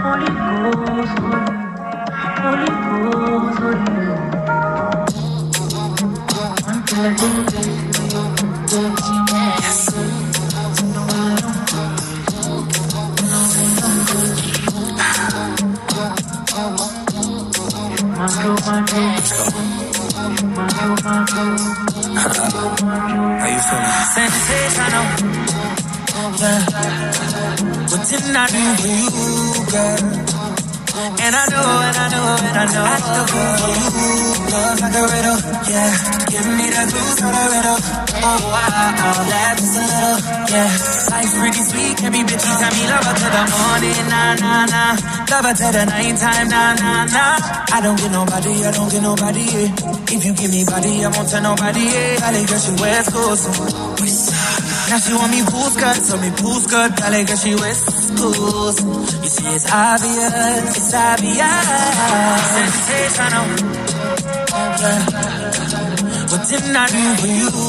Holy Ghost, How you feeling? sensational. Yeah. What didn't I do for you, girl? And I know, and I know, and I know. I feel for you, love like a riddle. Yeah, give me the clues to the. Oh, wow, just a little. Yeah, life's pretty sweet, can be bitchy. Tell me love her to the morning, nah, nah, nah. Love her to the nighttime, nah, nah, nah. I don't get nobody, I don't get nobody. Yeah. If you give me body, I won't tell nobody. Yeah, like girl, she West Coast. So. Now she want me pool skirt, so me pool skirt, girl, girl, she West Coast. You see, it's obvious, it's obvious. Sensational. Yeah. What didn't I do for you?